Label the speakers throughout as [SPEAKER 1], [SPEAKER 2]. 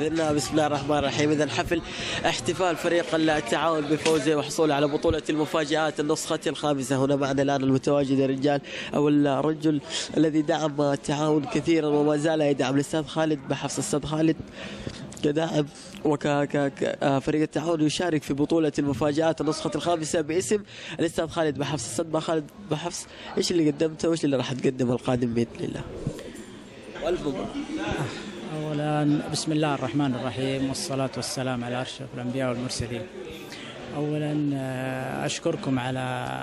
[SPEAKER 1] إذن بسم الله الرحمن الرحيم. إذا حفل احتفال فريق التعاون بفوزه وحصوله على بطولة المفاجآت النسخة الخامسة. هنا معنا الآن المتواجد الرجال أو الرجل الذي دعم التعاون كثيرا وما زال يدعم. الأستاذ خالد بحفص. الأستاذ خالد كداعم وكفريق التعاون يشارك في بطولة المفاجآت النسخة الخامسة باسم الأستاذ خالد بحفص. أستاذ خالد بحفص إيش اللي قدمته وإيش اللي راح تقدمه القادم بإذن الله؟ والف مبروك.
[SPEAKER 2] أولا بسم الله الرحمن الرحيم والصلاة والسلام على أشرف الأنبياء والمرسلين. أولا آه، أشكركم على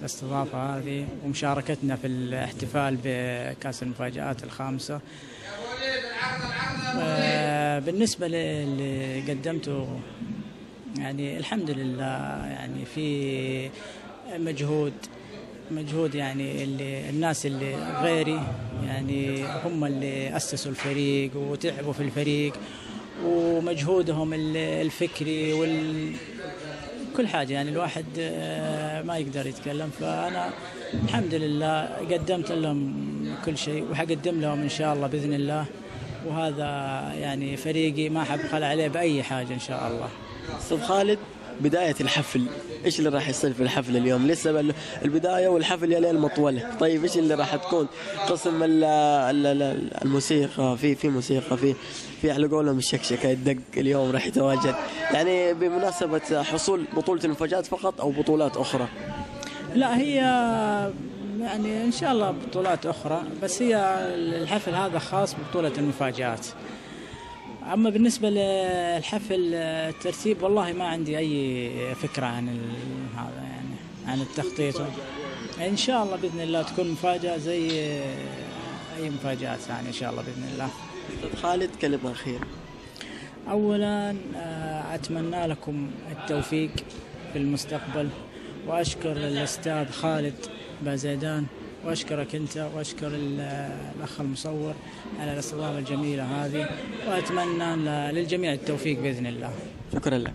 [SPEAKER 2] الاستضافة هذه ومشاركتنا في الاحتفال بكأس المفاجآت الخامسة. آه، بالنسبة اللي قدمته يعني الحمد لله يعني في مجهود مجهود يعني اللي الناس اللي غيري يعني هم اللي أسسوا الفريق وتعبوا في الفريق ومجهودهم ال- الفكري وال كل حاجة. يعني الواحد آه، ما يقدر يتكلم. فأنا الحمد لله قدمت لهم كل شيء وحقدم لهم إن شاء الله بإذن الله. وهذا يعني فريقي ما حبخل عليه بأي حاجة إن شاء الله.
[SPEAKER 1] أستاذ خالد؟ بداية الحفل إيش اللي راح يصير في الحفل اليوم؟ لسه البداية والحفل يا ليل مطولة، طيب إيش اللي راح تكون؟ قسم ال- ال- ال- الموسيقى في في موسيقى في في على قولهم الشكشكة الدق اليوم راح يتواجد، يعني بمناسبة حصول بطولة المفاجآت فقط أو بطولات أخرى.
[SPEAKER 2] لا هي يعني إن شاء الله بطولات أخرى بس هي الحفل هذا خاص ببطولة المفاجآت أما بالنسبة للحفل الترتيب والله ما عندي أي فكرة عن هذا يعني عن التخطيط. إن شاء الله بإذن الله تكون مفاجأة زي أي مفاجآت يعني إن شاء الله بإذن الله.
[SPEAKER 1] أستاذ خالد كلمة أخيرة.
[SPEAKER 2] اولا آه، أتمنى لكم التوفيق في المستقبل وأشكر الأستاذ خالد بازيدان. وأشكرك أنت وأشكر ال- الأخ المصور على الاستضافة الجميلة هذه وأتمنى للجميع التوفيق بإذن الله
[SPEAKER 1] شكرا لك.